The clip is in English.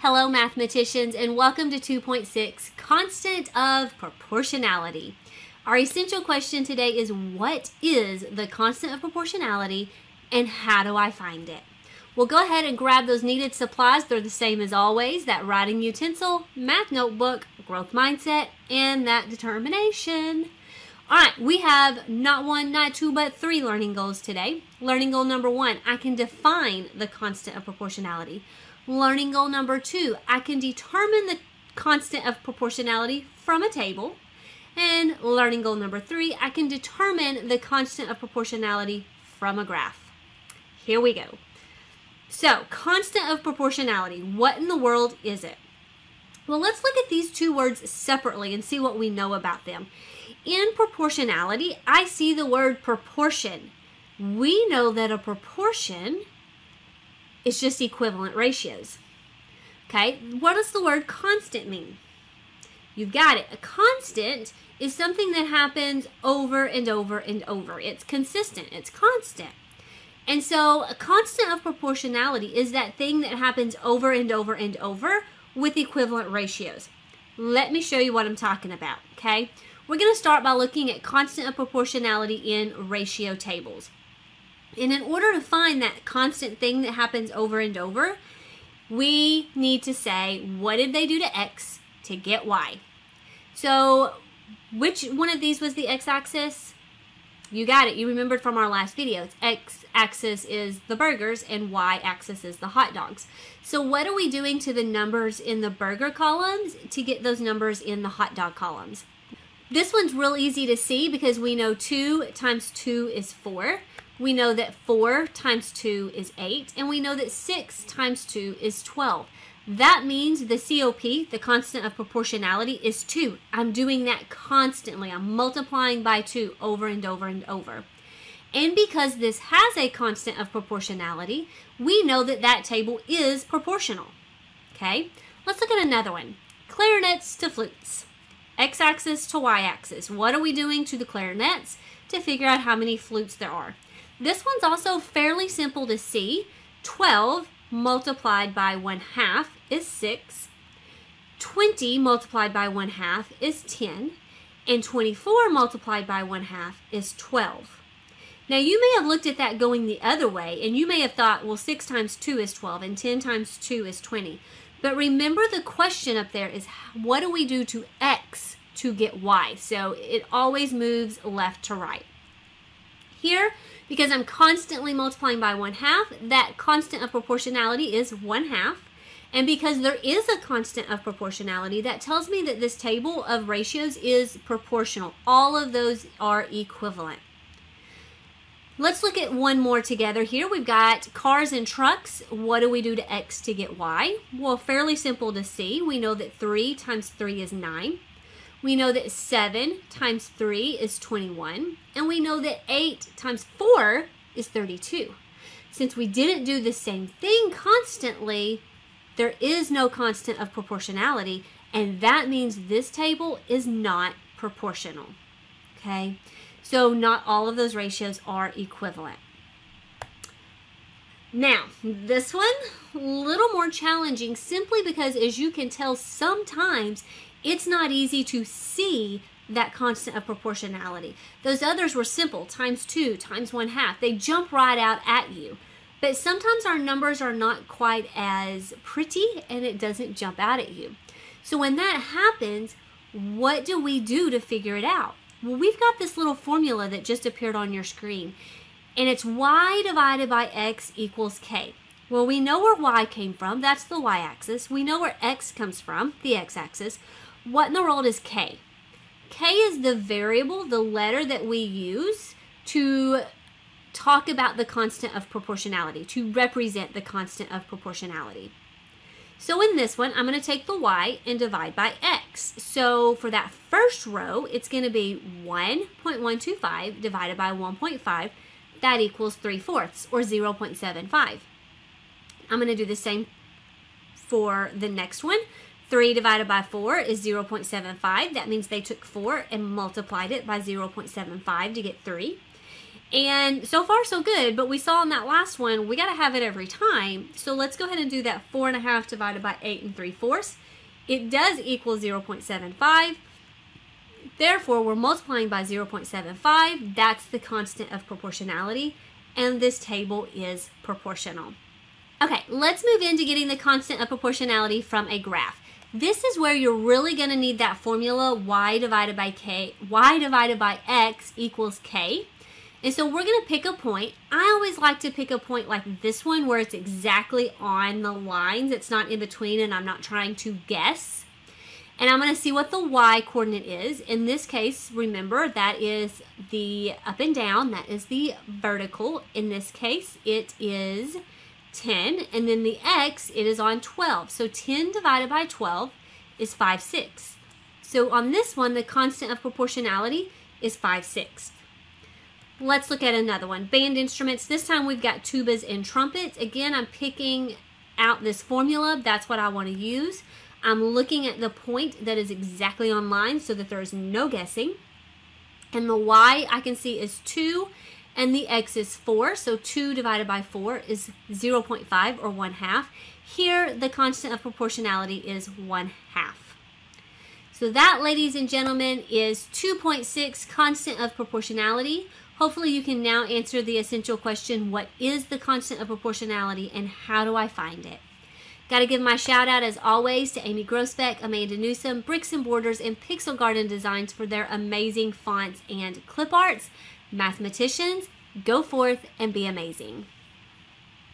Hello, mathematicians, and welcome to 2.6 Constant of Proportionality. Our essential question today is what is the constant of proportionality and how do I find it? We'll go ahead and grab those needed supplies. They're the same as always that writing utensil, math notebook, growth mindset, and that determination. All right, we have not one, not two, but three learning goals today. Learning goal number one, I can define the constant of proportionality. Learning goal number two, I can determine the constant of proportionality from a table. And learning goal number three, I can determine the constant of proportionality from a graph. Here we go. So, constant of proportionality, what in the world is it? Well, let's look at these two words separately and see what we know about them. In proportionality, I see the word proportion. We know that a proportion is just equivalent ratios. Okay, what does the word constant mean? You've got it. A constant is something that happens over and over and over. It's consistent, it's constant. And so a constant of proportionality is that thing that happens over and over and over with equivalent ratios. Let me show you what I'm talking about, okay? We're going to start by looking at constant of proportionality in ratio tables. And in order to find that constant thing that happens over and over, we need to say, what did they do to x to get y? So which one of these was the x-axis? You got it. You remembered from our last video. It's x-axis is the burgers and y-axis is the hot dogs. So what are we doing to the numbers in the burger columns to get those numbers in the hot dog columns? This one's real easy to see because we know 2 times 2 is 4. We know that 4 times 2 is 8. And we know that 6 times 2 is 12. That means the COP, the constant of proportionality, is 2. I'm doing that constantly. I'm multiplying by 2 over and over and over. And because this has a constant of proportionality, we know that that table is proportional. Okay, let's look at another one. Clarinets to flutes. X-axis to Y-axis. What are we doing to the clarinets to figure out how many flutes there are? This one's also fairly simple to see. 12 multiplied by 1 half is 6. 20 multiplied by 1 half is 10. And 24 multiplied by 1 half is 12. Now you may have looked at that going the other way and you may have thought, well 6 times 2 is 12 and 10 times 2 is 20. But remember the question up there is what do we do to x to get y? So it always moves left to right. Here, because I'm constantly multiplying by 1 half, that constant of proportionality is 1 half. And because there is a constant of proportionality, that tells me that this table of ratios is proportional. All of those are equivalent. Let's look at one more together here. We've got cars and trucks. What do we do to x to get y? Well, fairly simple to see. We know that 3 times 3 is 9. We know that 7 times 3 is 21. And we know that 8 times 4 is 32. Since we didn't do the same thing constantly, there is no constant of proportionality, and that means this table is not proportional. Okay, so not all of those ratios are equivalent. Now, this one, a little more challenging simply because as you can tell, sometimes it's not easy to see that constant of proportionality. Those others were simple, times two, times one half. They jump right out at you. But sometimes our numbers are not quite as pretty and it doesn't jump out at you. So when that happens, what do we do to figure it out? Well, we've got this little formula that just appeared on your screen. And it's y divided by x equals k. Well, we know where y came from. That's the y-axis. We know where x comes from, the x-axis. What in the world is k? k is the variable, the letter that we use to talk about the constant of proportionality, to represent the constant of proportionality. So in this one, I'm going to take the y and divide by x. So for that first row, it's going to be 1.125 divided by 1.5. That equals 3 fourths, or 0.75. I'm going to do the same for the next one. 3 divided by 4 is 0.75. That means they took 4 and multiplied it by 0.75 to get 3. And so far so good, but we saw in that last one, we got to have it every time. So let's go ahead and do that 4 and a half divided by 8 and 3 fourths. It does equal 0.75. Therefore, we're multiplying by 0.75. That's the constant of proportionality. And this table is proportional. Okay, let's move into getting the constant of proportionality from a graph. This is where you're really going to need that formula y divided by k, y divided by x equals k. And so we're going to pick a point. I always like to pick a point like this one where it's exactly on the lines. It's not in between and I'm not trying to guess. And I'm going to see what the y coordinate is. In this case, remember, that is the up and down. That is the vertical. In this case, it is 10. And then the x, it is on 12. So 10 divided by 12 is 5 sixths. So on this one, the constant of proportionality is 5 sixths. Let's look at another one. Band instruments. This time we've got tubas and trumpets. Again, I'm picking out this formula. That's what I want to use. I'm looking at the point that is exactly on line so that there is no guessing. And the y I can see is 2 and the x is 4. So 2 divided by 4 is 0 0.5 or 1 half. Here, the constant of proportionality is 1 half. So that, ladies and gentlemen, is 2.6 constant of proportionality. Hopefully you can now answer the essential question, what is the constant of proportionality and how do I find it? Got to give my shout out as always to Amy Groesbeck, Amanda Newsom, Bricks and Borders, and Pixel Garden Designs for their amazing fonts and clip arts. Mathematicians, go forth and be amazing.